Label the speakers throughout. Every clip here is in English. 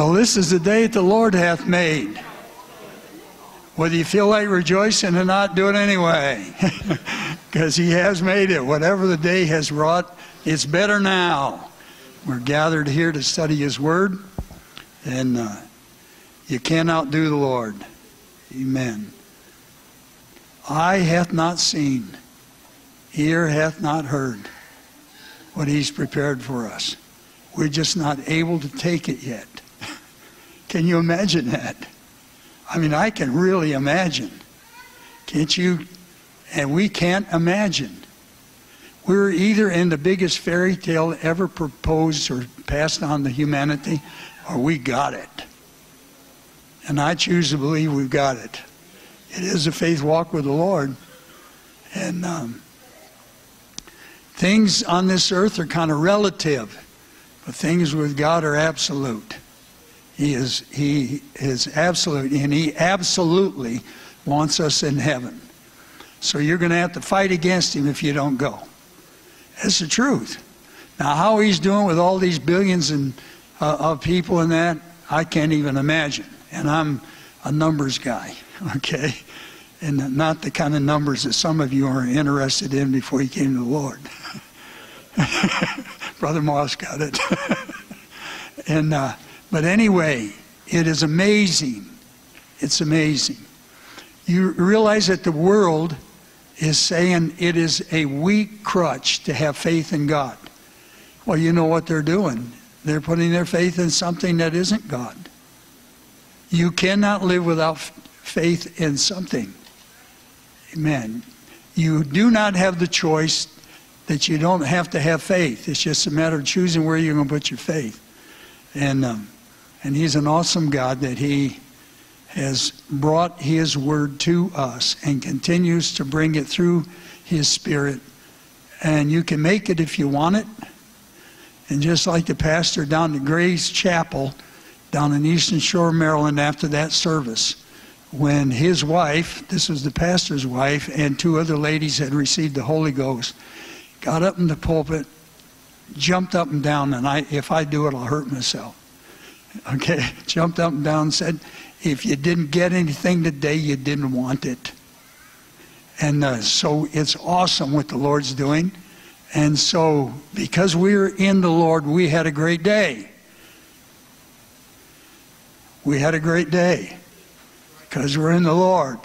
Speaker 1: Well, this is the day that the Lord hath made. Whether you feel like rejoicing or not, do it anyway. Because He has made it. Whatever the day has wrought, it's better now. We're gathered here to study His Word, and uh, you cannot do the Lord. Amen. Eye hath not seen, ear hath not heard what He's prepared for us. We're just not able to take it yet. Can you imagine that? I mean, I can really imagine. Can't you? And we can't imagine. We're either in the biggest fairy tale ever proposed or passed on to humanity, or we got it. And I choose to believe we've got it. It is a faith walk with the Lord. And um, things on this earth are kind of relative, but things with God are absolute. He is, he is absolute, and He absolutely wants us in heaven. So you're going to have to fight against Him if you don't go. That's the truth. Now, how He's doing with all these billions and, uh, of people and that, I can't even imagine. And I'm a numbers guy, okay? And not the kind of numbers that some of you are interested in before you came to the Lord. Brother Moss got it. and uh, but anyway, it is amazing. It's amazing. You realize that the world is saying it is a weak crutch to have faith in God. Well, you know what they're doing. They're putting their faith in something that isn't God. You cannot live without faith in something. Amen. You do not have the choice that you don't have to have faith. It's just a matter of choosing where you're going to put your faith. And um, and He's an awesome God that He has brought His Word to us and continues to bring it through His Spirit. And you can make it if you want it. And just like the pastor down at Grace Chapel down in Eastern Shore, Maryland, after that service, when his wife, this was the pastor's wife, and two other ladies had received the Holy Ghost, got up in the pulpit, jumped up and down, and I, if I do it, I'll hurt myself okay, jumped up and down and said, if you didn't get anything today, you didn't want it. And uh, so it's awesome what the Lord's doing. And so, because we are in the Lord, we had a great day. We had a great day because we're in the Lord.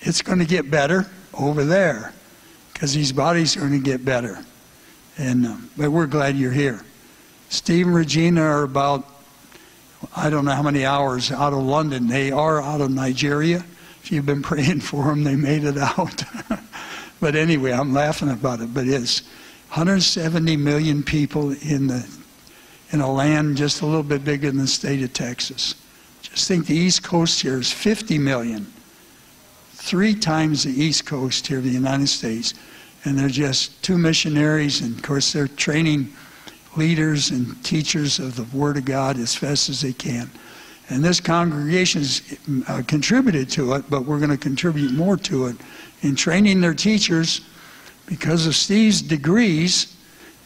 Speaker 1: It's going to get better over there because these bodies are going to get better. And um, but we're glad you're here. Steve and Regina are about I don't know how many hours out of London. They are out of Nigeria. If you've been praying for them, they made it out. but anyway, I'm laughing about it. But it's 170 million people in the in a land just a little bit bigger than the state of Texas. Just think the East Coast here is 50 million, three times the East Coast here of the United States. And they're just two missionaries, and of course, they're training leaders and teachers of the Word of God as fast as they can. And this congregation has uh, contributed to it, but we're going to contribute more to it in training their teachers because of Steve's degrees.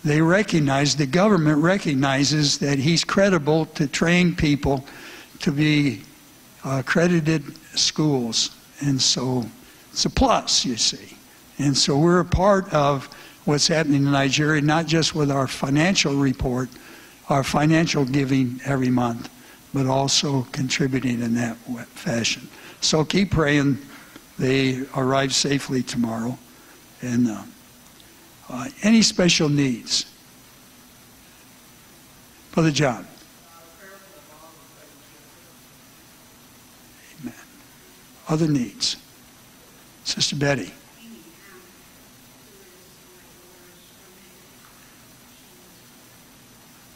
Speaker 1: They recognize, the government recognizes that he's credible to train people to be uh, accredited schools. And so it's a plus, you see. And so we're a part of what's happening in Nigeria, not just with our financial report, our financial giving every month, but also contributing in that fashion. So keep praying. They arrive safely tomorrow. And uh, uh, any special needs? Brother John. Amen. Other needs? Sister Betty.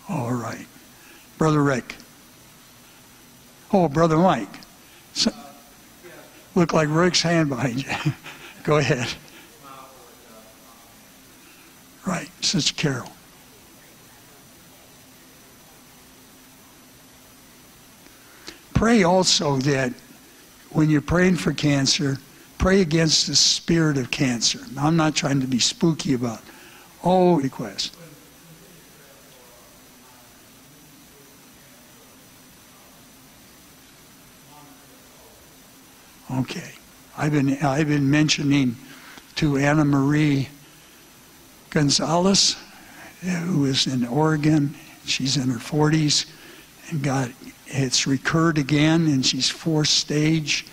Speaker 1: All right. Brother Rick. Oh, Brother Mike. So, look like Rick's hand behind you. Go ahead. Right, Sister Carol. Pray also that when you're praying for cancer, pray against the spirit of cancer. Now, I'm not trying to be spooky about all requests. Okay. I've been, I've been mentioning to Anna Marie Gonzalez, who is in Oregon. She's in her 40s and got it's recurred again, and she's fourth stage.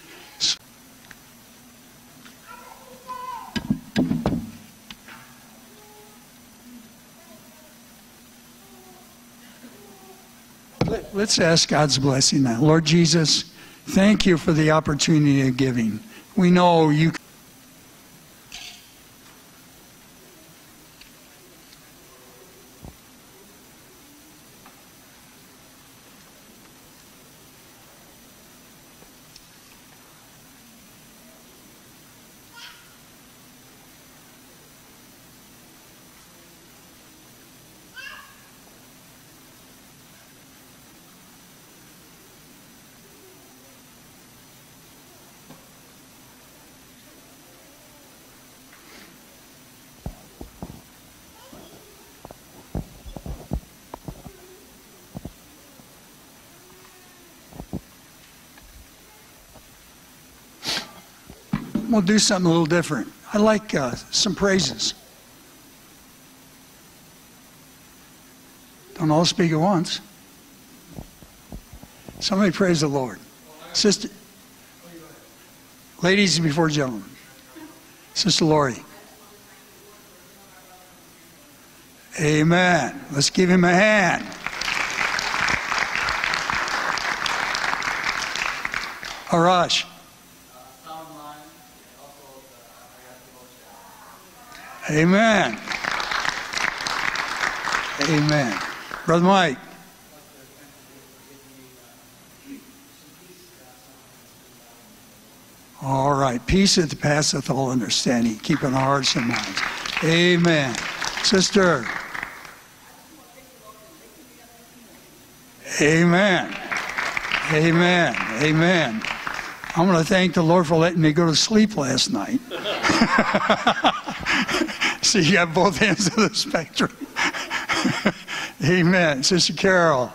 Speaker 1: Let's ask God's blessing now. Lord Jesus, thank you for the opportunity of giving. We know you. We'll do something a little different. I like uh, some praises. Don't all speak at once. Somebody praise the Lord. Sister, ladies before gentlemen. Sister Lori. Amen. Let's give him a hand. Arash. Amen. Amen. Brother Mike. All right. Peace that passeth all understanding. Keeping our hearts and minds. Amen. Sister. Amen. Amen. Amen. I'm going to thank the Lord for letting me go to sleep last night. See, you have both ends of the spectrum. Amen. Sister Carol.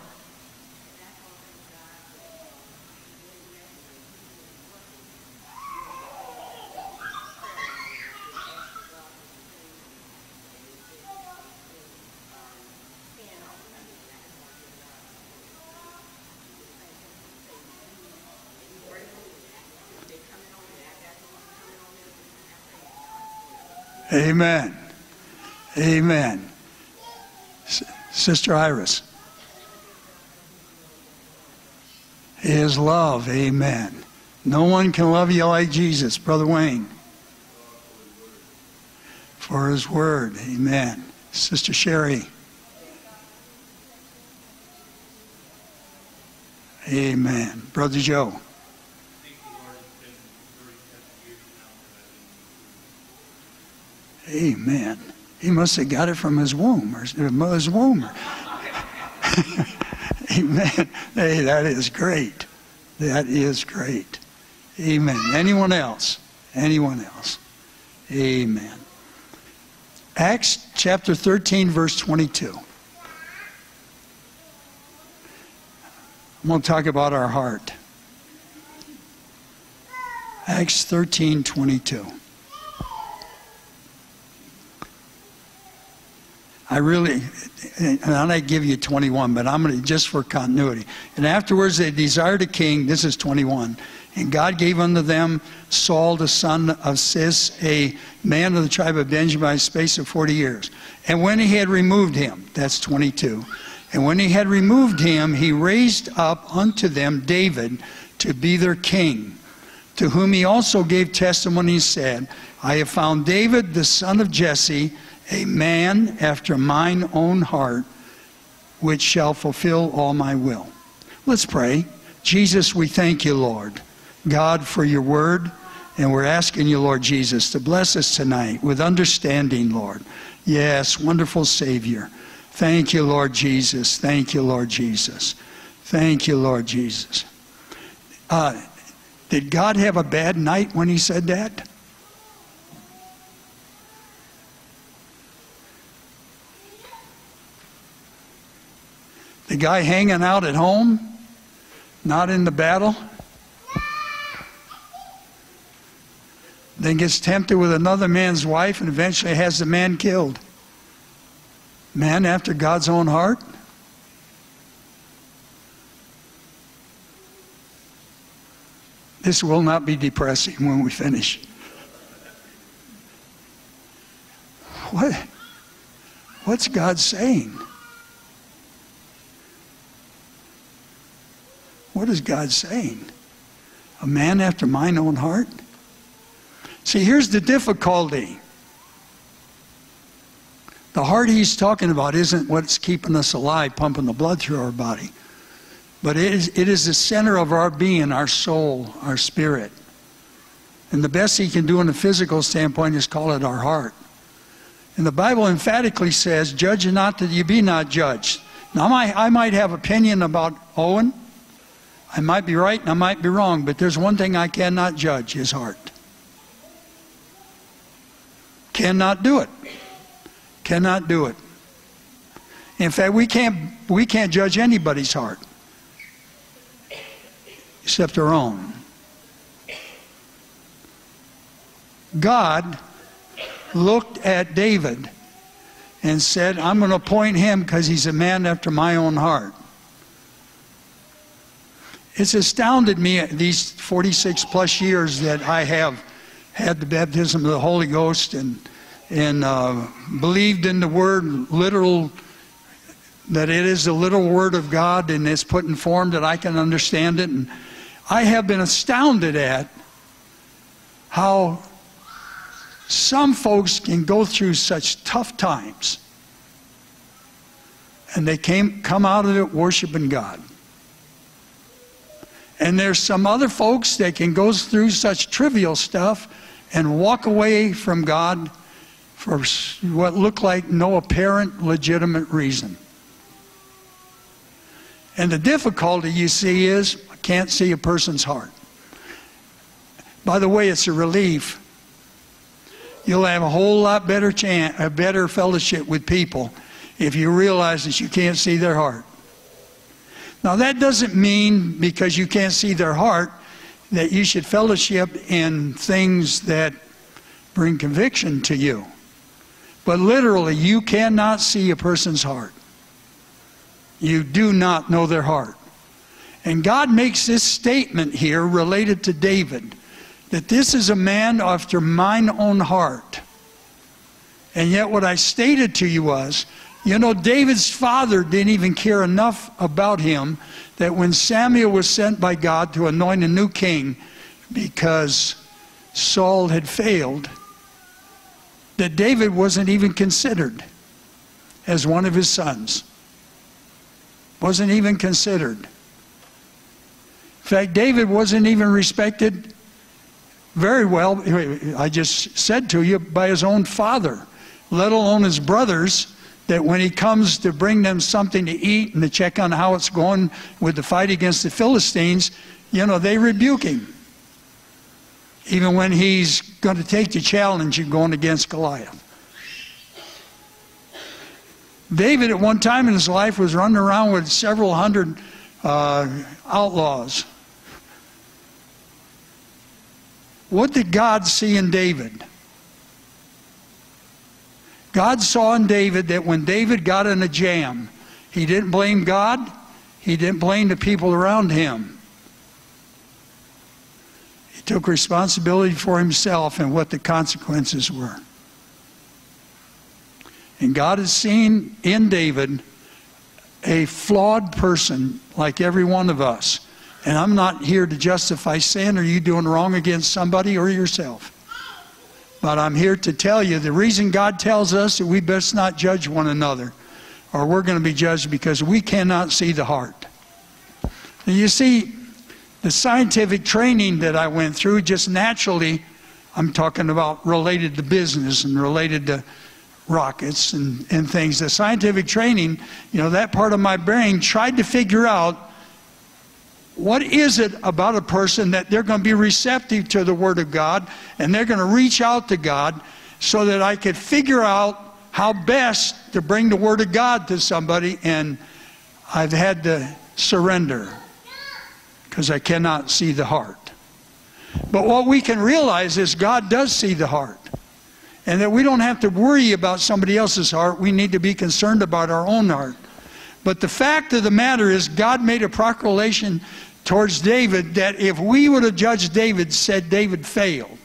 Speaker 1: Amen. Amen. S- Sister Iris. His love. Amen. No one can love you like Jesus, Brother Wayne. For his word. Amen. Sister Sherry. Amen. Brother Joe. Amen. He must have got it from his womb or his mother's womb. Amen. Hey, that is great. That is great. Amen. Anyone else? Anyone else? Amen. Acts chapter 13, verse 22. I'm going to talk about our heart. Acts 13, 22. I really, and I give you 21, but I'm going to, just for continuity. And afterwards they desired a king, this is 21. And God gave unto them Saul the son of Cis, a man of the tribe of Benjamin, by a space of 40 years. And when he had removed him, that's 22. And when he had removed him, he raised up unto them David to be their king, to whom he also gave testimony, said, I have found David the son of Jesse a man after mine own heart, which shall fulfill all my will. Let's pray. Jesus, we thank you, Lord, God, for your word. And we're asking you, Lord Jesus, to bless us tonight with understanding, Lord. Yes, wonderful Savior. Thank you, Lord Jesus. Thank you, Lord Jesus. Thank you, Lord Jesus. Uh, did God have a bad night when he said that? The guy hanging out at home, not in the battle. then gets tempted with another man's wife and eventually has the man killed. Man after God's own heart? This will not be depressing when we finish. What, what's God saying? What is God saying? A man after mine own heart? See, here's the difficulty. The heart he's talking about isn't what's keeping us alive, pumping the blood through our body. But it is, it is the center of our being, our soul, our spirit. And the best he can do in a physical standpoint is call it our heart. And the Bible emphatically says, Judge not that you be not judged. Now, I might, I might have opinion about Owen. I might be right and I might be wrong, but there's one thing I cannot judge his heart. Cannot do it. Cannot do it. In fact, we can't, we can't judge anybody's heart except our own. God looked at David and said, I'm going to appoint him because he's a man after my own heart. It's astounded me these 46 plus years that I have had the baptism of the Holy Ghost and, and uh, believed in the word literal that it is the literal word of God and it's put in form that I can understand it. And I have been astounded at how some folks can go through such tough times and they came, come out of it worshiping God. And there's some other folks that can go through such trivial stuff and walk away from God for what looked like no apparent legitimate reason. And the difficulty you see is I can't see a person's heart. By the way, it's a relief. You'll have a whole lot better chance, a better fellowship with people if you realize that you can't see their heart. Now that doesn't mean because you can't see their heart that you should fellowship in things that bring conviction to you. But literally, you cannot see a person's heart. You do not know their heart. And God makes this statement here related to David that this is a man after mine own heart. And yet, what I stated to you was, you know, David's father didn't even care enough about him that when Samuel was sent by God to anoint a new king because Saul had failed, that David wasn't even considered as one of his sons. Wasn't even considered. In fact, David wasn't even respected very well, I just said to you, by his own father, let alone his brothers, that when he comes to bring them something to eat and to check on how it's going with the fight against the Philistines, you know, they rebuke him. Even when he's going to take the challenge of going against Goliath. David, at one time in his life, was running around with several hundred uh, outlaws. What did God see in David? God saw in David that when David got in a jam, he didn't blame God, he didn't blame the people around him. He took responsibility for himself and what the consequences were. And God has seen in David a flawed person like every one of us. And I'm not here to justify sin or you doing wrong against somebody or yourself. But I'm here to tell you the reason God tells us that we best not judge one another or we're going to be judged because we cannot see the heart. And you see, the scientific training that I went through just naturally, I'm talking about related to business and related to rockets and, and things. The scientific training, you know, that part of my brain tried to figure out what is it about a person that they're going to be receptive to the Word of God and they're going to reach out to God so that I could figure out how best to bring the Word of God to somebody, and I've had to surrender because I cannot see the heart. But what we can realize is God does see the heart. And that we don't have to worry about somebody else's heart. We need to be concerned about our own heart. But the fact of the matter is, God made a proclamation towards David that if we would have judged David, said David failed.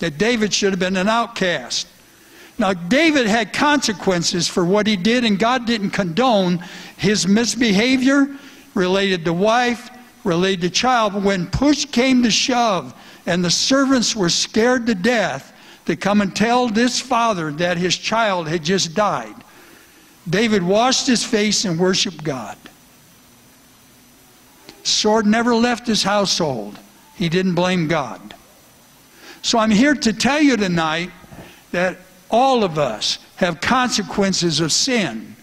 Speaker 1: That David should have been an outcast. Now, David had consequences for what he did, and God didn't condone his misbehavior related to wife, related to child. When push came to shove, and the servants were scared to death to come and tell this father that his child had just died, David washed his face and worshiped God. Sword never left his household. He didn't blame God. So I'm here to tell you tonight that all of us have consequences of sin.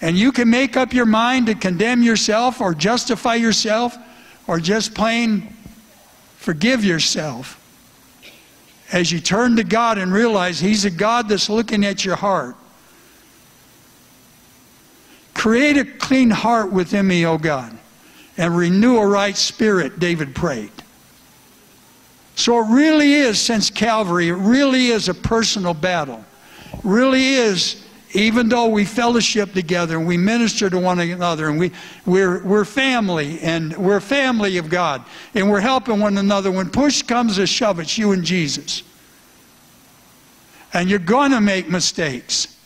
Speaker 1: And you can make up your mind to condemn yourself or justify yourself or just plain forgive yourself as you turn to God and realize He's a God that's looking at your heart. Create a clean heart within me, O God, and renew a right spirit, David prayed. So it really is, since Calvary, it really is a personal battle. It really is, even though we fellowship together and we minister to one another and we, we're, we're family and we're family of God and we're helping one another. When push comes to shove, it's you and Jesus. And you're going to make mistakes.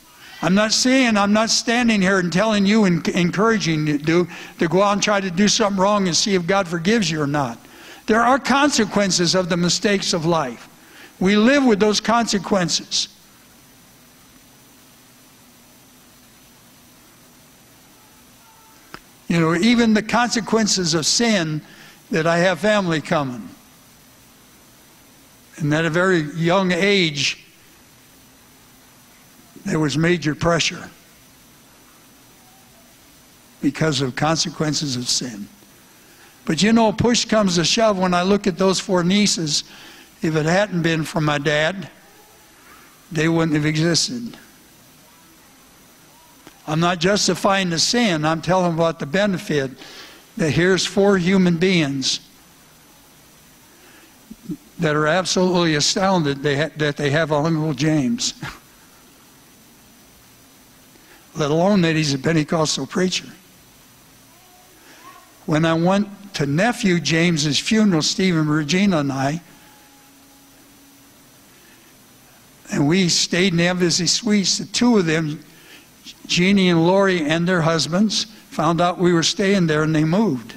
Speaker 1: I'm not saying, I'm not standing here and telling you and encouraging you to, to go out and try to do something wrong and see if God forgives you or not. There are consequences of the mistakes of life. We live with those consequences. You know, even the consequences of sin that I have family coming. And at a very young age, there was major pressure because of consequences of sin. But you know, push comes to shove when I look at those four nieces. If it hadn't been for my dad, they wouldn't have existed. I'm not justifying the sin, I'm telling about the benefit that here's four human beings that are absolutely astounded that they have Uncle James, let alone that he's a Pentecostal preacher. When I went to nephew James's funeral, Stephen, Regina, and I. And we stayed in the Embassy Suites. The two of them, Jeannie and Lori and their husbands, found out we were staying there and they moved.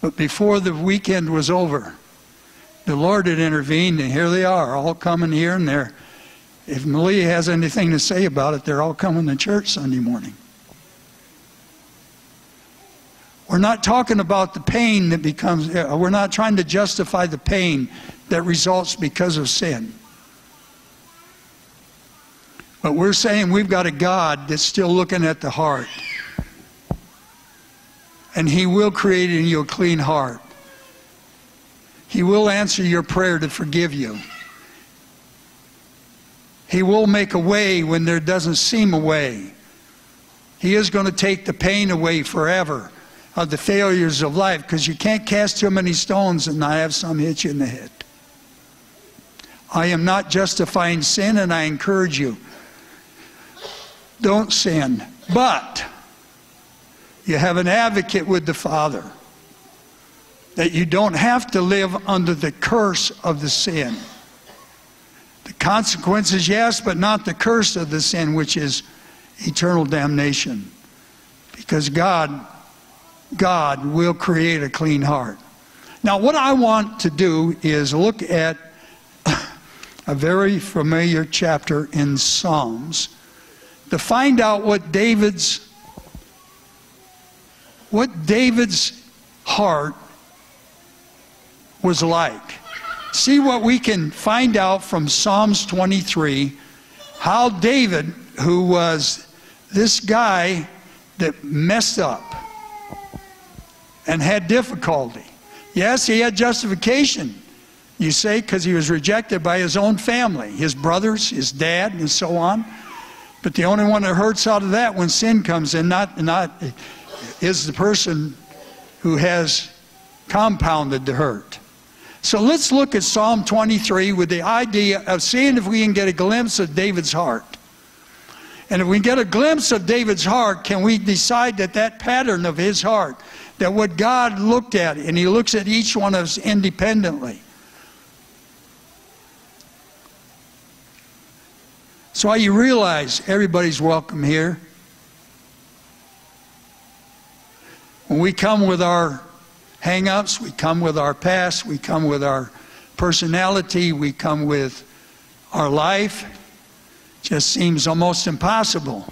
Speaker 1: But before the weekend was over, the Lord had intervened, and here they are, all coming here, and they're if Malia has anything to say about it, they're all coming to church Sunday morning. We're not talking about the pain that becomes, uh, we're not trying to justify the pain that results because of sin. But we're saying we've got a God that's still looking at the heart. And He will create in you a clean heart. He will answer your prayer to forgive you. He will make a way when there doesn't seem a way. He is going to take the pain away forever of the failures of life because you can't cast too many stones and not have some hit you in the head. I am not justifying sin and I encourage you. Don't sin. But you have an advocate with the Father that you don't have to live under the curse of the sin. The consequences, yes, but not the curse of the sin, which is eternal damnation. Because God, God will create a clean heart. Now, what I want to do is look at a very familiar chapter in Psalms to find out what David's what David's heart was like see what we can find out from Psalms 23 how David, who was this guy that messed up and had difficulty. Yes, he had justification, you say, because he was rejected by his own family, his brothers, his dad, and so on. But the only one that hurts out of that when sin comes in, not, not is the person who has compounded the hurt. So let's look at Psalm 23 with the idea of seeing if we can get a glimpse of David's heart. And if we get a glimpse of David's heart, can we decide that that pattern of his heart, that what God looked at, and he looks at each one of us independently. So you realize everybody's welcome here. When we come with our hang-ups, we come with our past, we come with our personality, we come with our life, just seems almost impossible,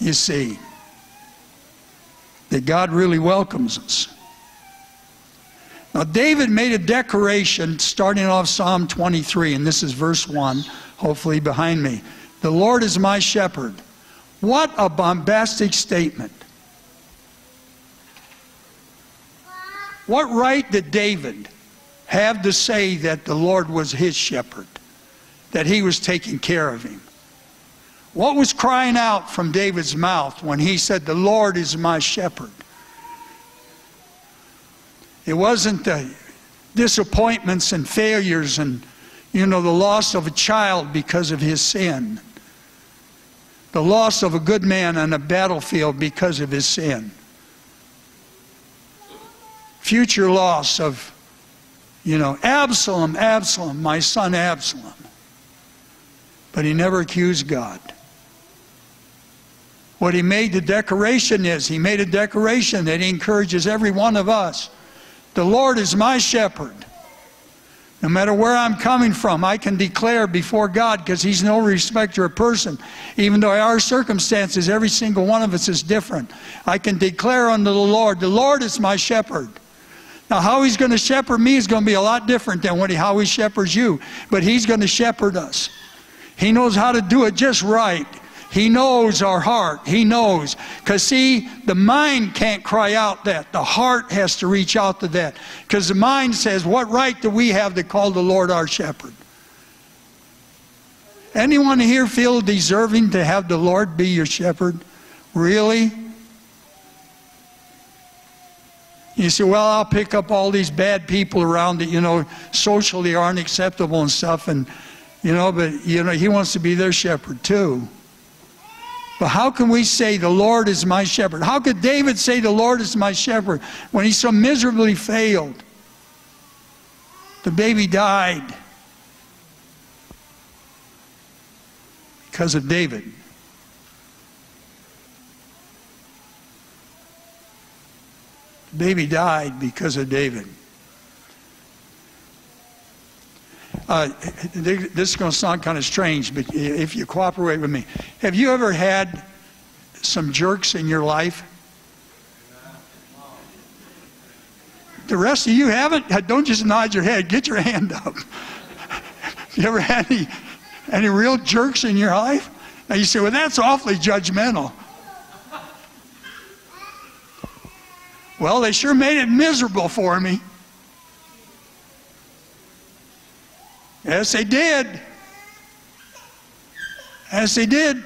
Speaker 1: you see, that God really welcomes us. Now, David made a declaration starting off Psalm 23, and this is verse 1, hopefully behind me. The Lord is my shepherd. What a bombastic statement. What right did David have to say that the Lord was his shepherd? that he was taking care of him. What was crying out from David's mouth when he said, The Lord is my shepherd? It wasn't the disappointments and failures and, you know, the loss of a child because of his sin, the loss of a good man on a battlefield because of his sin, future loss of, you know, Absalom, Absalom, my son Absalom. But he never accused God. What he made the declaration is he made a declaration that he encourages every one of us. The Lord is my shepherd. No matter where I'm coming from, I can declare before God because He's no respecter of person. Even though our circumstances, every single one of us is different. I can declare unto the Lord, the Lord is my shepherd. Now, how He's going to shepherd me is going to be a lot different than what he, how He shepherds you, but He's going to shepherd us. He knows how to do it just right. He knows our heart. He knows. Because, see, the mind can't cry out that. The heart has to reach out to that. Because the mind says, What right do we have to call the Lord our shepherd? Anyone here feel deserving to have the Lord be your shepherd? Really? You say, well, I'll pick up all these bad people around that, you know, socially aren't acceptable and stuff, and you know, but you know, he wants to be their shepherd too. But how can we say the Lord is my shepherd? How could David say the Lord is my shepherd when he so miserably failed? The baby died because of David. Baby died because of David. Uh, this is going to sound kind of strange, but if you cooperate with me, have you ever had some jerks in your life? The rest of you haven't? Don't just nod your head. Get your hand up. you ever had any, any real jerks in your life? Now you say, well, that's awfully judgmental. Well, they sure made it miserable for me. Yes, they did. Yes, they did.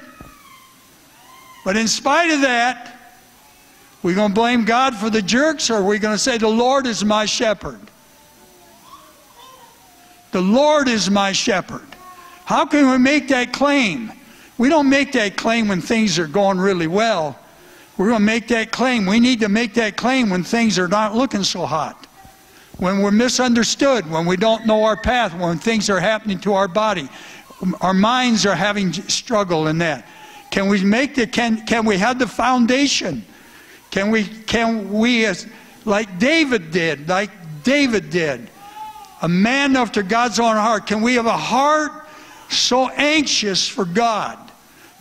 Speaker 1: But in spite of that, we going to blame God for the jerks or are we going to say, The Lord is my shepherd? The Lord is my shepherd. How can we make that claim? We don't make that claim when things are going really well. We're going to make that claim. We need to make that claim when things are not looking so hot when we're misunderstood, when we don't know our path, when things are happening to our body, our minds are having struggle in that. Can we make the can can we have the foundation? Can we can we as like David did, like David did, a man after God's own heart, can we have a heart so anxious for God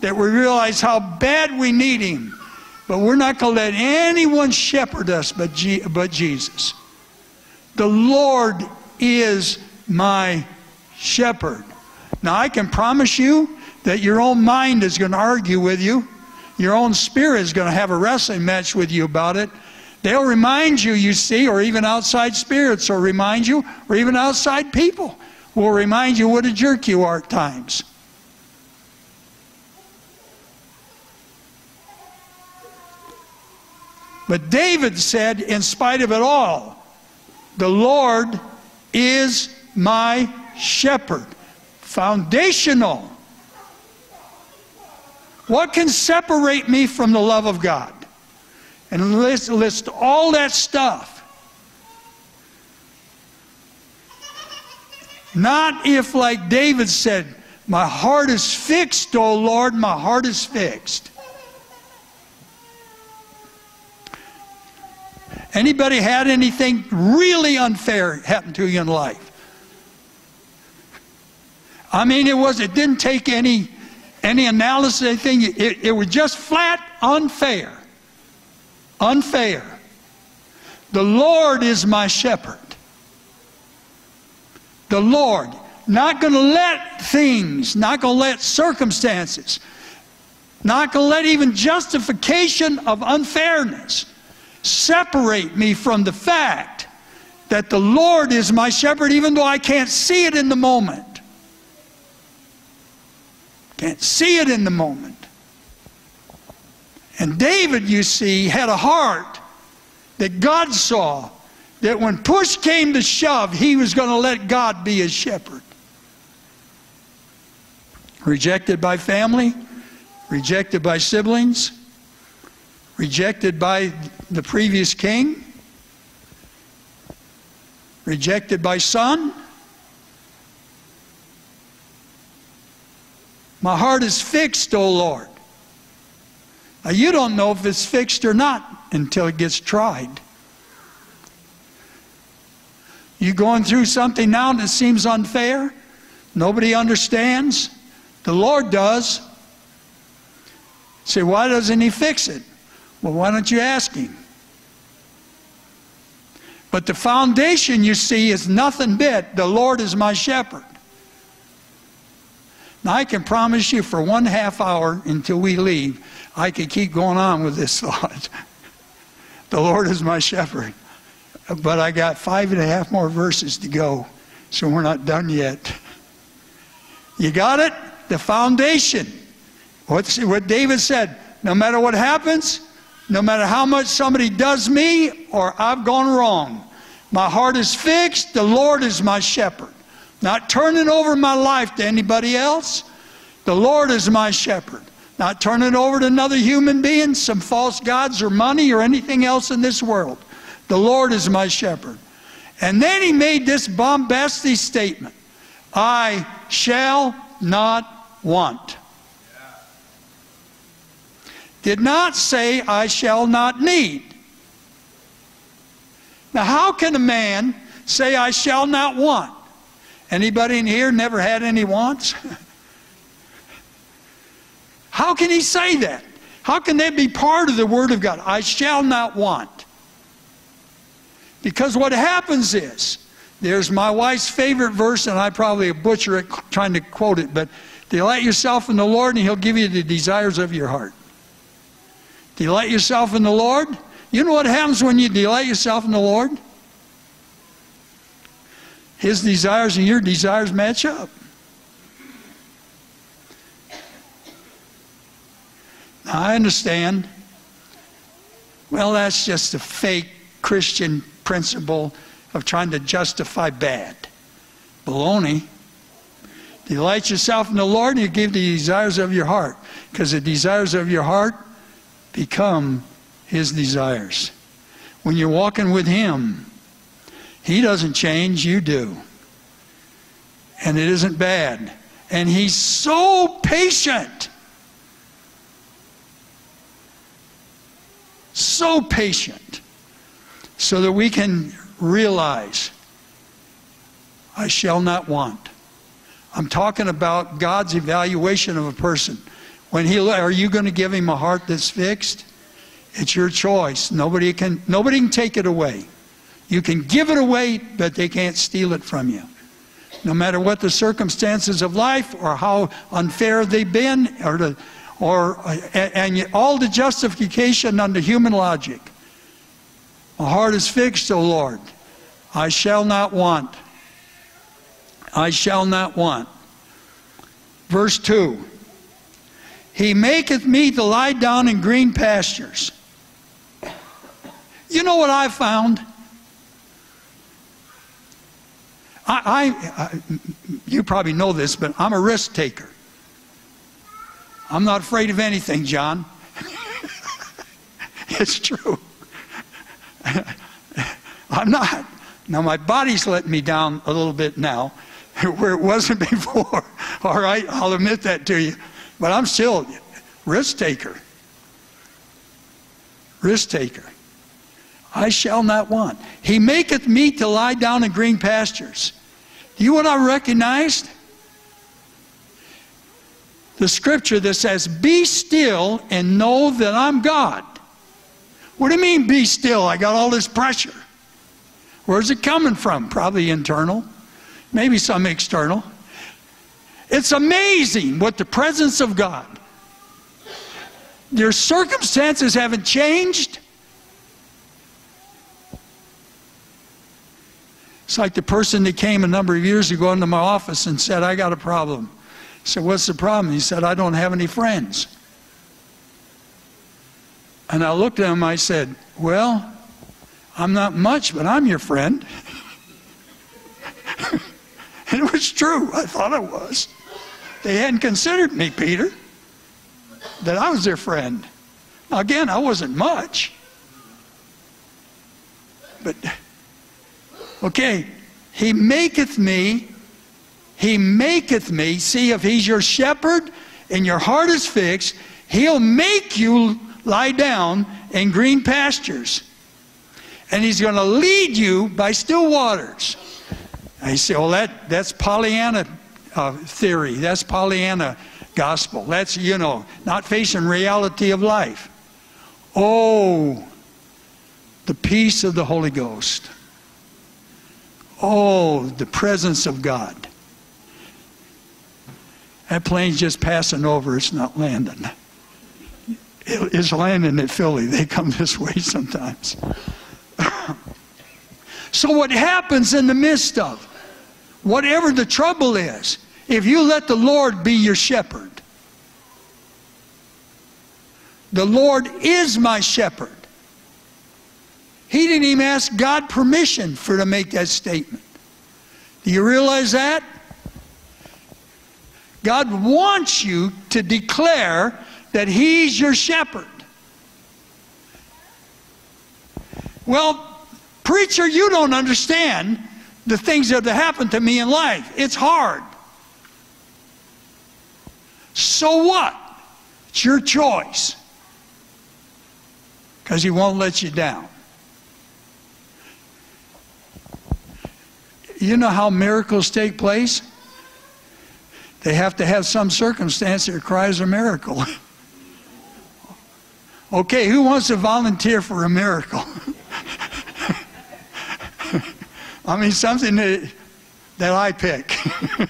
Speaker 1: that we realize how bad we need him, but we're not going to let anyone shepherd us but, G, but Jesus. The Lord is my shepherd. Now, I can promise you that your own mind is going to argue with you. Your own spirit is going to have a wrestling match with you about it. They'll remind you, you see, or even outside spirits will remind you, or even outside people will remind you what a jerk you are at times. But David said, in spite of it all, the Lord is my shepherd. Foundational. What can separate me from the love of God? And list, list all that stuff. Not if, like David said, my heart is fixed, O Lord, my heart is fixed. Anybody had anything really unfair happen to you in life? I mean, it was. It didn't take any any analysis, anything. It, it was just flat unfair. Unfair. The Lord is my shepherd. The Lord. Not going to let things, not going to let circumstances, not going to let even justification of unfairness separate me from the fact that the Lord is my shepherd, even though I can't see it in the moment. Can't see it in the moment. And David, you see, had a heart that God saw that when push came to shove, he was going to let God be his shepherd. Rejected by family, rejected by siblings, rejected by the previous king, rejected by son, My heart is fixed, O Lord. Now, you don't know if it's fixed or not until it gets tried. You going through something now that seems unfair? Nobody understands? The Lord does. Say, why doesn't He fix it? Well, why don't you ask Him? But the foundation, you see, is nothing but The Lord is my shepherd. Now, I can promise you for one half hour until we leave, I could keep going on with this thought. the Lord is my shepherd. But I got five and a half more verses to go, so we're not done yet. You got it? The foundation. What's, what David said no matter what happens, no matter how much somebody does me or I've gone wrong, my heart is fixed. The Lord is my shepherd. Not turning over my life to anybody else. The Lord is my shepherd. Not turning over to another human being, some false gods or money or anything else in this world. The Lord is my shepherd. And then he made this bombastic statement I shall not want. Did not say, I shall not need. Now, how can a man say, I shall not want? Anybody in here never had any wants? How can he say that? How can that be part of the Word of God? I shall not want. Because what happens is, there's my wife's favorite verse, and I probably butcher it trying to quote it, but delight yourself in the Lord, and He'll give you the desires of your heart. Delight yourself in the Lord. You know what happens when you delight yourself in the Lord? His desires and your desires match up. Now, I understand. Well, that's just a fake Christian principle of trying to justify bad. Baloney. Delight yourself in the Lord and you give the desires of your heart. Because the desires of your heart become His desires. When you're walking with Him, he doesn't change, you do. And it isn't bad. And He's so patient. So patient. So that we can realize I shall not want. I'm talking about God's evaluation of a person. When he are you going to give him a heart that's fixed? It's your choice. Nobody can nobody can take it away. You can give it away, but they can't steal it from you. No matter what the circumstances of life or how unfair they've been, or, the, or uh, and all the justification under human logic. My heart is fixed, O Lord. I shall not want. I shall not want. Verse 2 He maketh me to lie down in green pastures. You know what I found? I, I, I, you probably know this, but I'm a risk taker. I'm not afraid of anything, John. it's true. I'm not. Now, my body's letting me down a little bit now, where it wasn't before. All right, I'll admit that to you. But I'm still risk taker. Risk taker. I shall not want. He maketh me to lie down in green pastures. You what I recognized? The scripture that says, Be still and know that I'm God. What do you mean, be still? I got all this pressure. Where's it coming from? Probably internal, maybe some external. It's amazing what the presence of God. Your circumstances haven't changed. It's like the person that came a number of years ago into my office and said, I got a problem. I said, What's the problem? He said, I don't have any friends. And I looked at him, I said, Well, I'm not much, but I'm your friend. and it was true. I thought it was. They hadn't considered me, Peter, that I was their friend. Now, again, I wasn't much. But Okay, he maketh me, he maketh me. See, if he's your shepherd and your heart is fixed, he'll make you lie down in green pastures. And he's going to lead you by still waters. I say, well, that, that's Pollyanna uh, theory. That's Pollyanna gospel. That's, you know, not facing reality of life. Oh, the peace of the Holy Ghost. Oh, the presence of God. That plane's just passing over, it's not landing. It's landing at Philly. They come this way sometimes. so, what happens in the midst of whatever the trouble is, if you let the Lord be your shepherd, the Lord is my shepherd. He didn't even ask God permission for to make that statement. Do you realize that? God wants you to declare that He's your shepherd. Well, preacher, you don't understand the things that have happened to me in life. It's hard. So what? It's your choice. Because He won't let you down. You know how miracles take place? They have to have some circumstance that requires a miracle. okay, who wants to volunteer for a miracle? I mean, something that, that I pick.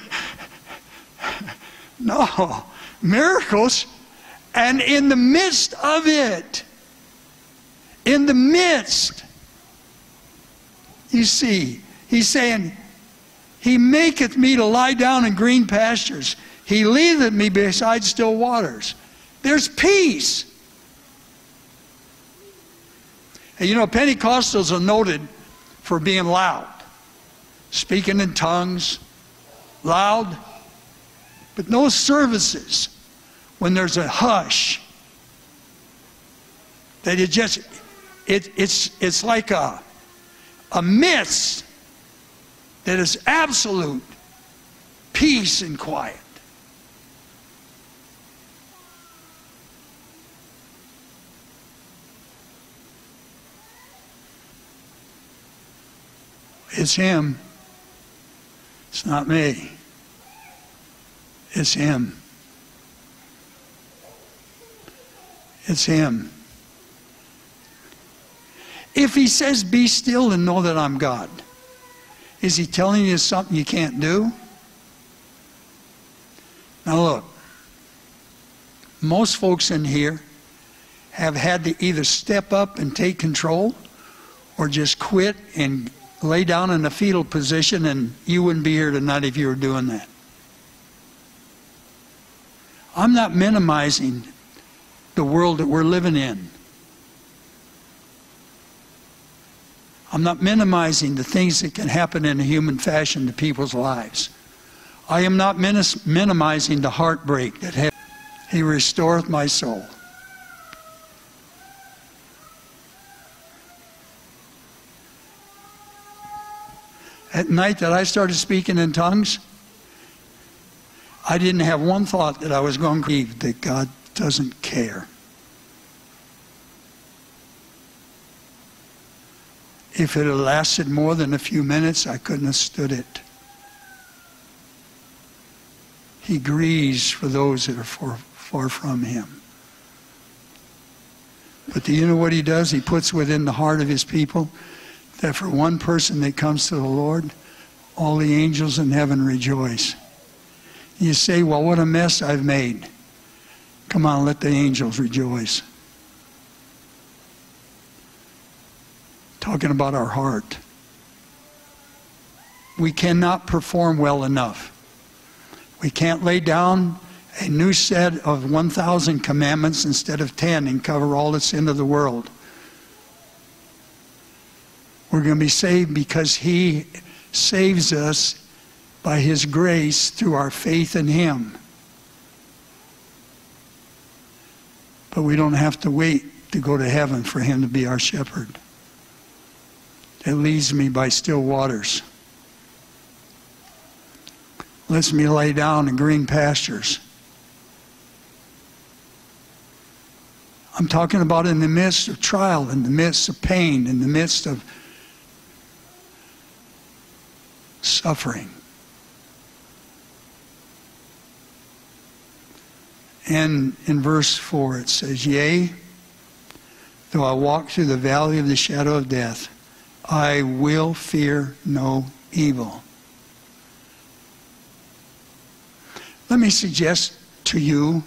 Speaker 1: no, miracles. And in the midst of it, in the midst, you see, He's saying, He maketh me to lie down in green pastures. He leadeth me beside still waters. There's peace. And you know, Pentecostals are noted for being loud, speaking in tongues, loud. But no services when there's a hush. That it just, it, it's, it's like a, a mist that is absolute peace and quiet. It's Him. It's not me. It's Him. It's Him. If He says, Be still and know that I'm God. Is he telling you something you can't do? Now, look, most folks in here have had to either step up and take control or just quit and lay down in a fetal position, and you wouldn't be here tonight if you were doing that. I'm not minimizing the world that we're living in. I'm not minimizing the things that can happen in a human fashion to people's lives. I am not minimizing the heartbreak that ha- He restoreth my soul. At night that I started speaking in tongues, I didn't have one thought that I was going to believe that God doesn't care. If it had lasted more than a few minutes, I couldn't have stood it. He grieves for those that are far, far from him. But do you know what he does? He puts within the heart of his people that for one person that comes to the Lord, all the angels in heaven rejoice. You say, well, what a mess I've made. Come on, let the angels rejoice. Talking about our heart. We cannot perform well enough. We can't lay down a new set of 1,000 commandments instead of 10 and cover all the sin of the world. We're going to be saved because He saves us by His grace through our faith in Him. But we don't have to wait to go to heaven for Him to be our shepherd. It leads me by still waters. Lets me lay down in green pastures. I'm talking about in the midst of trial, in the midst of pain, in the midst of suffering. And in verse 4 it says, Yea, though I walk through the valley of the shadow of death, I will fear no evil. Let me suggest to you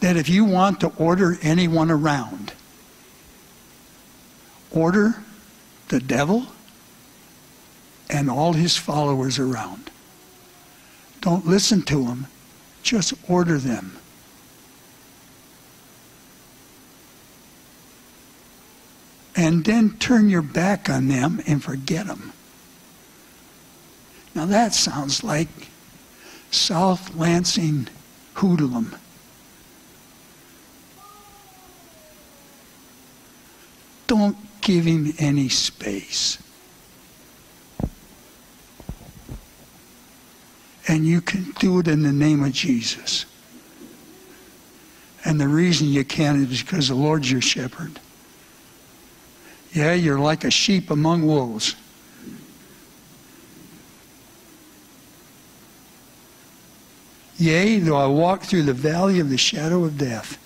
Speaker 1: that if you want to order anyone around, order the devil and all his followers around. Don't listen to them, just order them. And then turn your back on them and forget them. Now that sounds like South Lansing hoodlum. Don't give him any space. And you can do it in the name of Jesus. And the reason you can is because the Lord's your shepherd. Yeah, you're like a sheep among wolves. Yea, though I walk through the valley of the shadow of death,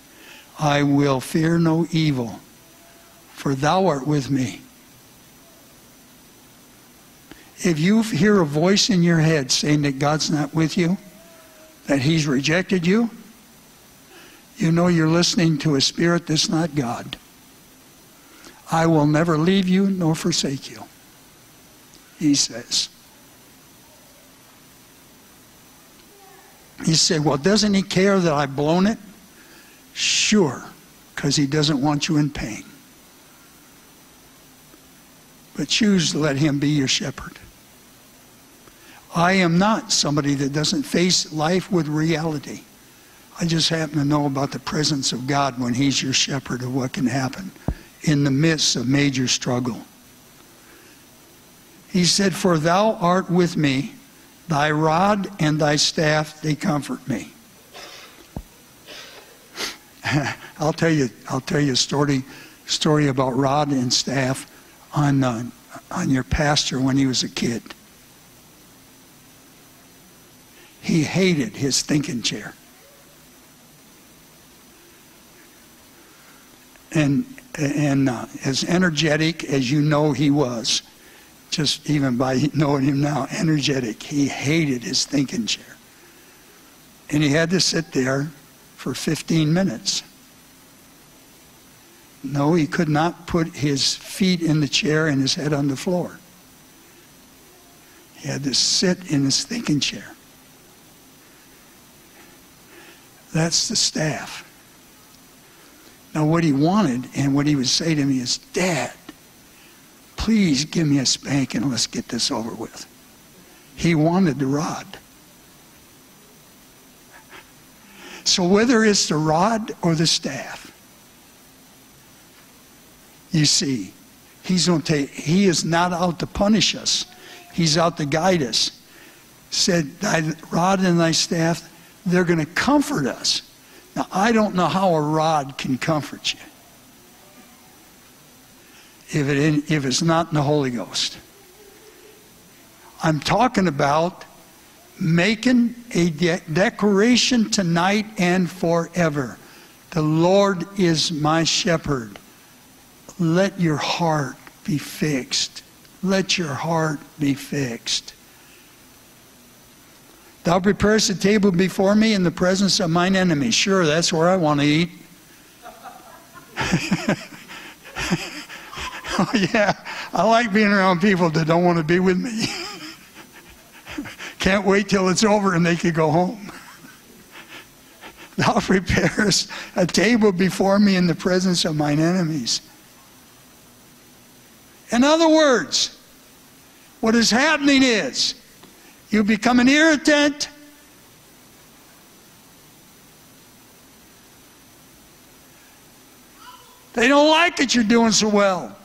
Speaker 1: I will fear no evil, for thou art with me. If you hear a voice in your head saying that God's not with you, that He's rejected you, you know you're listening to a spirit that's not God. I will never leave you nor forsake you, He says. You say, well, doesn't he care that I've blown it? Sure, because he doesn't want you in pain. But choose to let him be your shepherd. I am not somebody that doesn't face life with reality. I just happen to know about the presence of God when he's your shepherd of what can happen in the midst of major struggle. He said, For thou art with me Thy rod and thy staff, they comfort me. I'll tell you, I'll tell you a story, story about rod and staff on, uh, on your pastor when he was a kid. He hated his thinking chair. And, and uh, as energetic as you know he was, just even by knowing him now, energetic. He hated his thinking chair. And he had to sit there for 15 minutes. No, he could not put his feet in the chair and his head on the floor. He had to sit in his thinking chair. That's the staff. Now, what he wanted and what he would say to me is, Dad, please give me a spank and let's get this over with. He wanted the rod. So, whether it's the rod or the staff, you see, he's going to take, he is not out to punish us. He's out to guide us. Said, thy rod and thy staff, they're going to comfort us. Now, I don't know how a rod can comfort you if, it, if it's not in the Holy Ghost. I'm talking about making a de- declaration tonight and forever. The Lord is my shepherd. Let your heart be fixed. Let your heart be fixed. Thou preparest a table before me in the presence of mine enemies. Sure, that's where I want to eat. oh, yeah, I like being around people that don't want to be with me. Can't wait till it's over and they can go home. Thou preparest a table before me in the presence of mine enemies. In other words, what is happening is you become an irritant. They don't like that you're doing so well.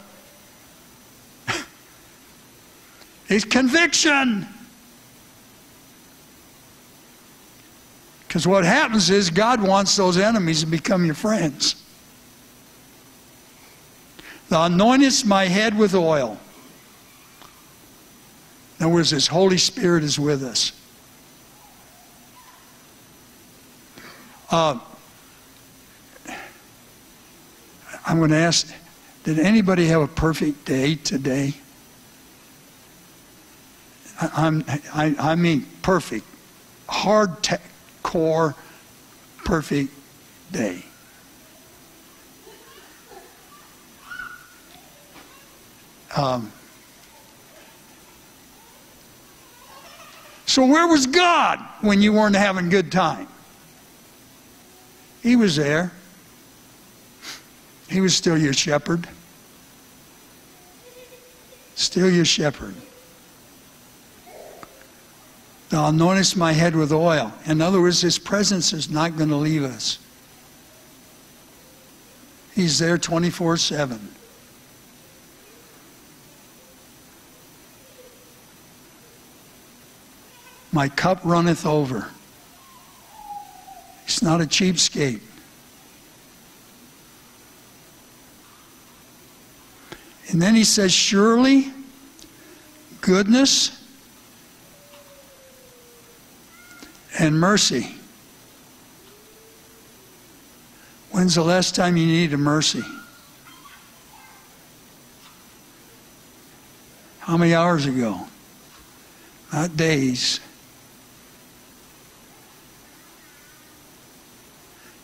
Speaker 1: it's conviction. Because what happens is God wants those enemies to become your friends. Thou anointest my head with oil. In other words, His Holy Spirit is with us. Uh, I'm going to ask Did anybody have a perfect day today? I, I, I mean, perfect. Hard te- core, perfect day. Um, So, where was God when you weren't having good time? He was there. He was still your shepherd. Still your shepherd. Thou anointest my head with oil. In other words, His presence is not going to leave us. He's there 24 7. My cup runneth over. It's not a cheapskate. And then he says, Surely goodness and mercy. When's the last time you needed mercy? How many hours ago? Not days.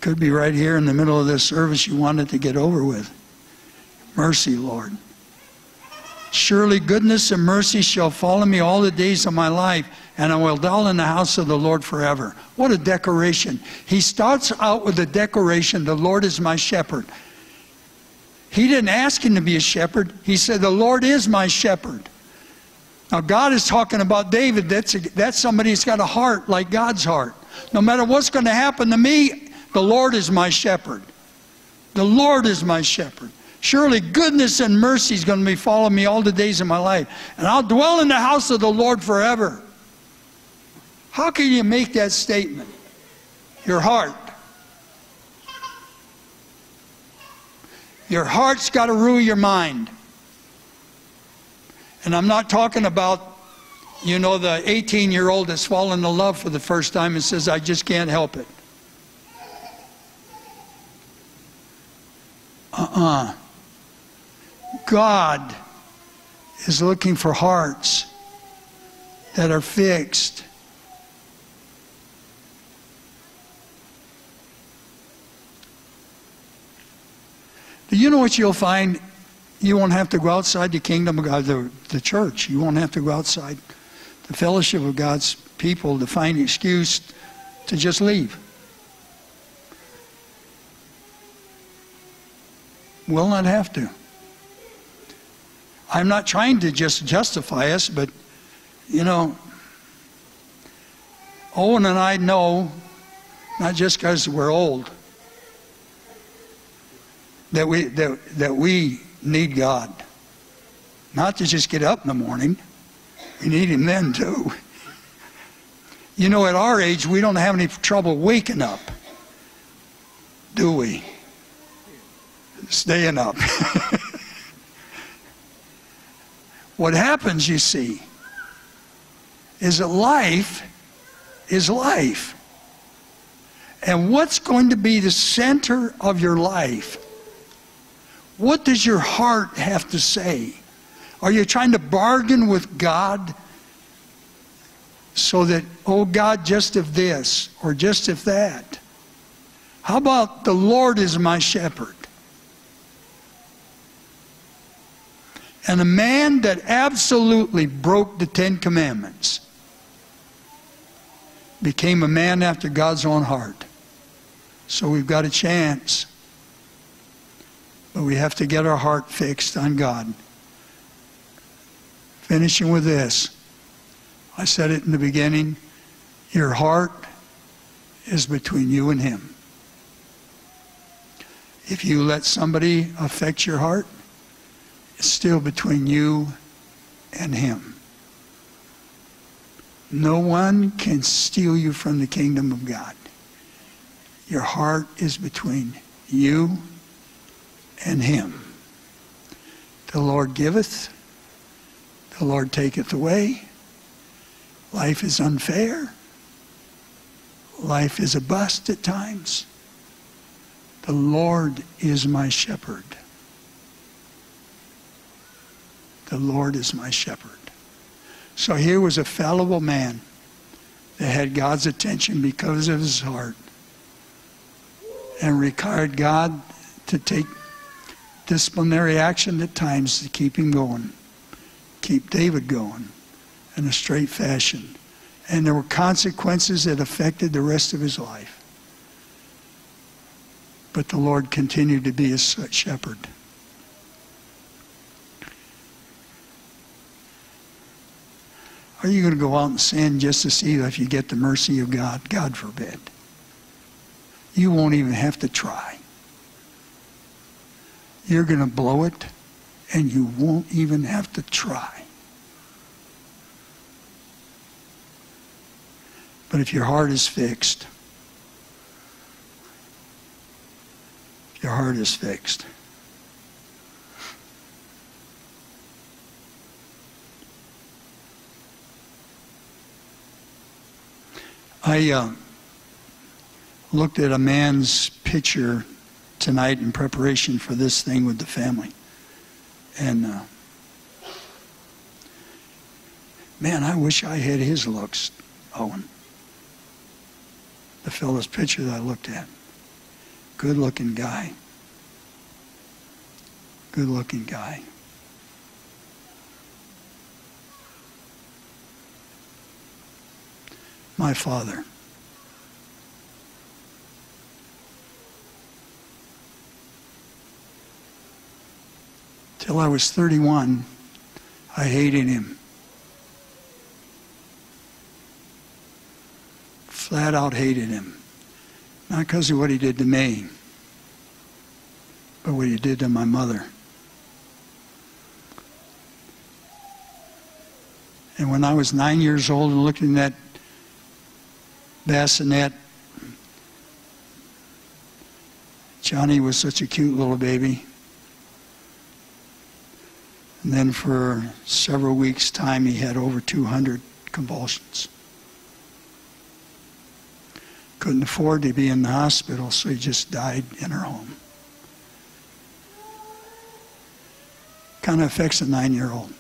Speaker 1: Could be right here in the middle of this service you wanted to get over with. Mercy, Lord. Surely goodness and mercy shall follow me all the days of my life, and I will dwell in the house of the Lord forever. What a declaration. He starts out with a declaration The Lord is my shepherd. He didn't ask him to be a shepherd, he said, The Lord is my shepherd. Now, God is talking about David. That's, a, that's somebody who's got a heart like God's heart. No matter what's going to happen to me, the Lord is my shepherd. The Lord is my shepherd. Surely goodness and mercy is going to be following me all the days of my life. And I'll dwell in the house of the Lord forever. How can you make that statement? Your heart. Your heart's got to rule your mind. And I'm not talking about, you know, the 18 year old that's fallen in love for the first time and says, I just can't help it. Uh-uh. God is looking for hearts that are fixed. Do you know what you'll find? You won't have to go outside the kingdom of God, the, the church. You won't have to go outside the fellowship of God's people to find an excuse to just leave. Will not have to. I'm not trying to just justify us, but, you know, Owen and I know, not just because we're old, that we, that, that we need God. Not to just get up in the morning. We need Him then too. You know, at our age, we don't have any trouble waking up, do we? Staying up. what happens, you see, is that life is life. And what's going to be the center of your life? What does your heart have to say? Are you trying to bargain with God so that, oh God, just if this or just if that? How about the Lord is my shepherd? And a man that absolutely broke the Ten Commandments became a man after God's own heart. So we've got a chance. But we have to get our heart fixed on God. Finishing with this. I said it in the beginning. Your heart is between you and Him. If you let somebody affect your heart, it's still between you and Him. No one can steal you from the kingdom of God. Your heart is between you and Him. The Lord giveth, the Lord taketh away. Life is unfair. Life is a bust at times. The Lord is my shepherd. The Lord is my shepherd. So here was a fallible man that had God's attention because of his heart and required God to take disciplinary action at times to keep him going, keep David going in a straight fashion. And there were consequences that affected the rest of his life. But the Lord continued to be his shepherd. Are you going to go out and sin just to see if you get the mercy of God? God forbid. You won't even have to try. You're going to blow it, and you won't even have to try. But if your heart is fixed, your heart is fixed. I uh, looked at a man's picture tonight in preparation for this thing with the family. And uh, man, I wish I had his looks, Owen. The fellow's picture that I looked at. Good looking guy. Good looking guy. My father. Till I was 31, I hated him. Flat out hated him. Not because of what he did to me, but what he did to my mother. And when I was nine years old and looking at bassinet. Johnny was such a cute little baby. And then for several weeks' time, he had over 200 convulsions. Couldn't afford to be in the hospital, so he just died in her home. Kind of affects a nine year old.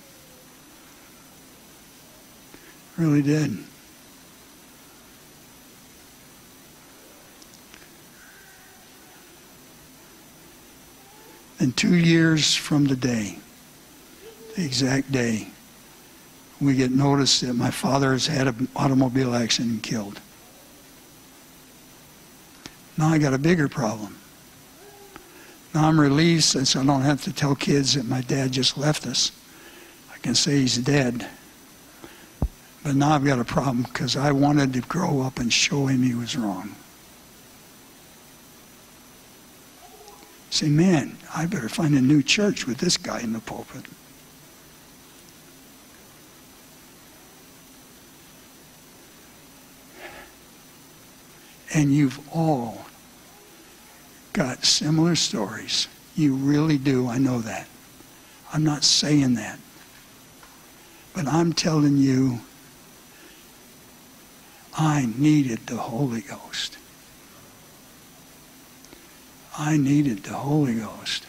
Speaker 1: Really did. And two years from the day, the exact day, we get notice that my father has had an automobile accident and killed. Now I got a bigger problem. Now I'm relieved since I don't have to tell kids that my dad just left us. I can say he's dead. But now I've got a problem because I wanted to grow up and show him he was wrong. Say, man, I better find a new church with this guy in the pulpit. And you've all got similar stories. You really do. I know that. I'm not saying that. But I'm telling you, I needed the Holy Ghost. I needed the Holy Ghost.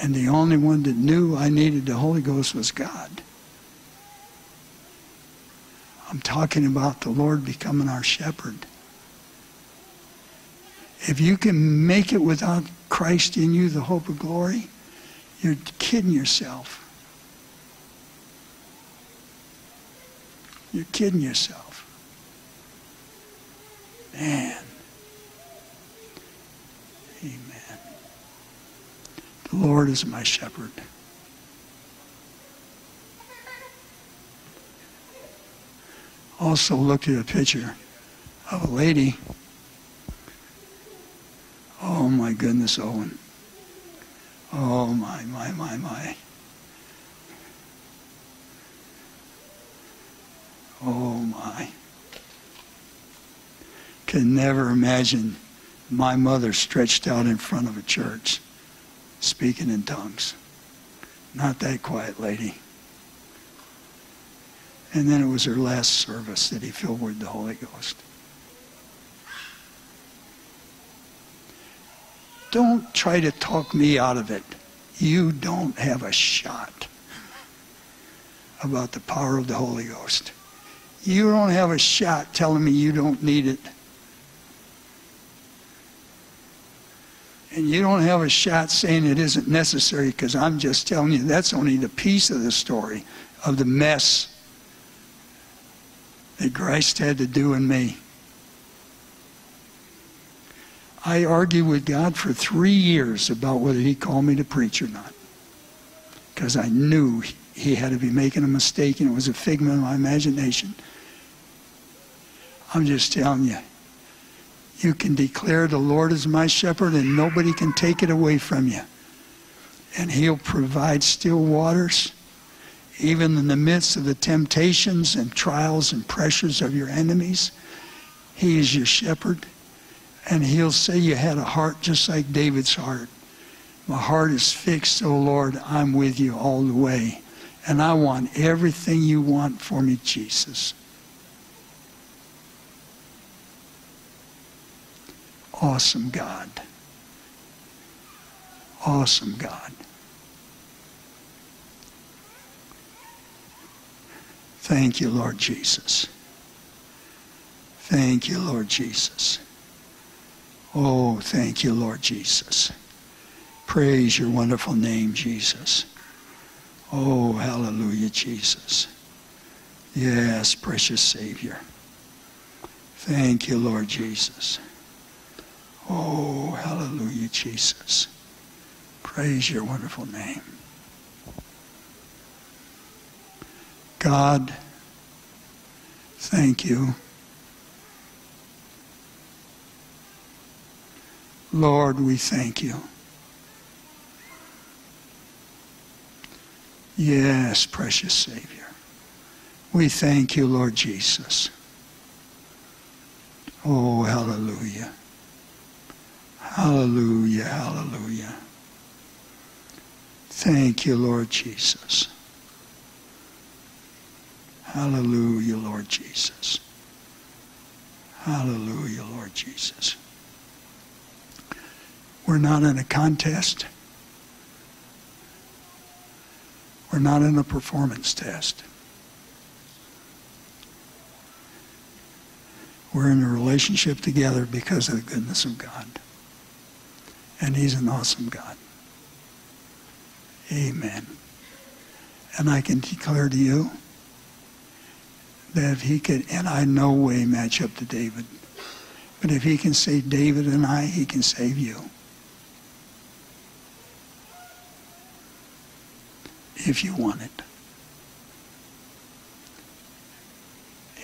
Speaker 1: And the only one that knew I needed the Holy Ghost was God. I'm talking about the Lord becoming our shepherd. If you can make it without Christ in you, the hope of glory, you're kidding yourself. You're kidding yourself. Man. The Lord is my shepherd. Also looked at a picture of a lady. Oh my goodness, Owen. Oh my, my, my, my. Oh my. Can never imagine my mother stretched out in front of a church speaking in tongues. Not that quiet lady. And then it was her last service that he filled with the Holy Ghost. Don't try to talk me out of it. You don't have a shot about the power of the Holy Ghost. You don't have a shot telling me you don't need it. And you don't have a shot saying it isn't necessary because I'm just telling you that's only the piece of the story of the mess that Christ had to do in me. I argued with God for three years about whether He called me to preach or not because I knew He had to be making a mistake and it was a figment of my imagination. I'm just telling you, you can declare the Lord is my shepherd and nobody can take it away from you. And he'll provide still waters, even in the midst of the temptations and trials and pressures of your enemies. He is your shepherd. And he'll say you had a heart just like David's heart. My heart is fixed, O Lord, I'm with you all the way. And I want everything you want for me, Jesus. Awesome God. Awesome God. Thank you, Lord Jesus. Thank you, Lord Jesus. Oh, thank you, Lord Jesus. Praise your wonderful name, Jesus. Oh, hallelujah, Jesus. Yes, precious Savior. Thank you, Lord Jesus. Oh, hallelujah, Jesus. Praise your wonderful name. God, thank you. Lord, we thank you. Yes, precious Savior. We thank you, Lord Jesus. Oh, hallelujah. Hallelujah, hallelujah. Thank you, Lord Jesus. Hallelujah, Lord Jesus. Hallelujah, Lord Jesus. We're not in a contest. We're not in a performance test. We're in a relationship together because of the goodness of God. And He's an awesome God. Amen. And I can declare to you that if He could, and I no way match up to David, but if He can save David and I, He can save you. If you want it.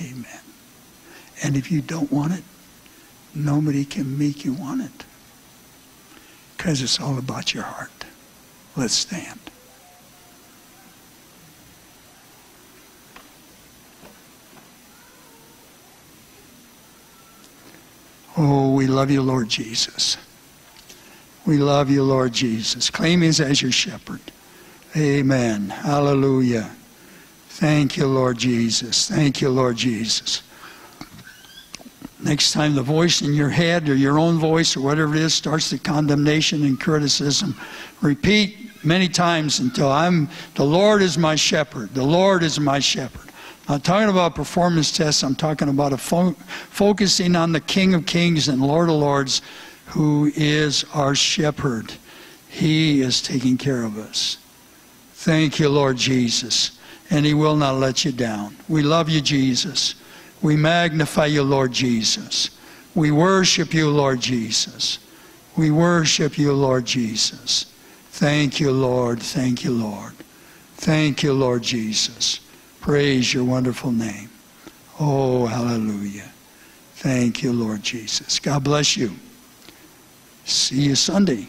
Speaker 1: Amen. And if you don't want it, nobody can make you want it. Because it's all about your heart. Let's stand. Oh, we love you, Lord Jesus. We love you, Lord Jesus. Claim us as your shepherd. Amen. Hallelujah. Thank you, Lord Jesus. Thank you, Lord Jesus. Next time the voice in your head or your own voice or whatever it is starts the condemnation and criticism, repeat many times until I'm the Lord is my shepherd. The Lord is my shepherd. I'm talking about performance tests. I'm talking about a fo- focusing on the King of Kings and Lord of Lords, who is our shepherd. He is taking care of us. Thank you, Lord Jesus. And He will not let you down. We love you, Jesus. We magnify you, Lord Jesus. We worship you, Lord Jesus. We worship you, Lord Jesus. Thank you, Lord. Thank you, Lord. Thank you, Lord Jesus. Praise your wonderful name. Oh, hallelujah. Thank you, Lord Jesus. God bless you. See you Sunday.